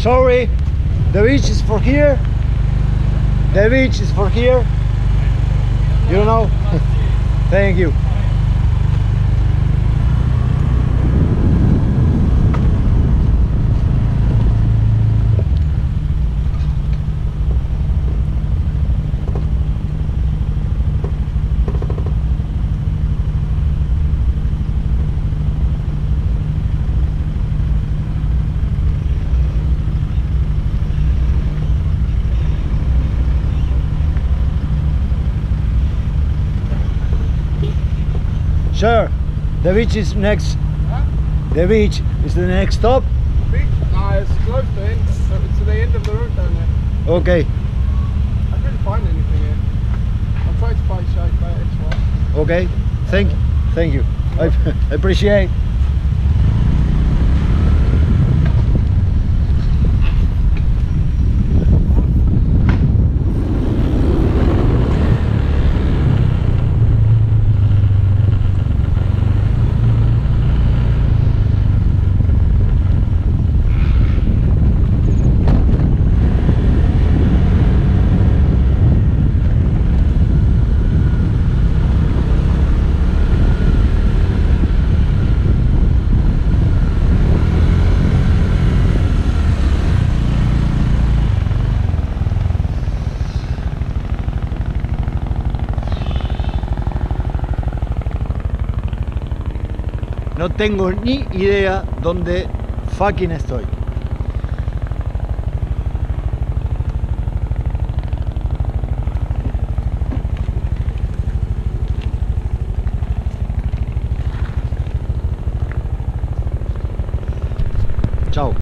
Sorry, the beach is for here. The beach is for here. You know? Thank you. Sure. The beach is next. The beach is the next stop. Beach? No, it's close to end. It's to the end of the road down there. Okay. I couldn't find anything here. I tried to find shade, but it's right. Okay. Thank you. thank you. I I appreciate. No tengo ni idea dónde fucking estoy.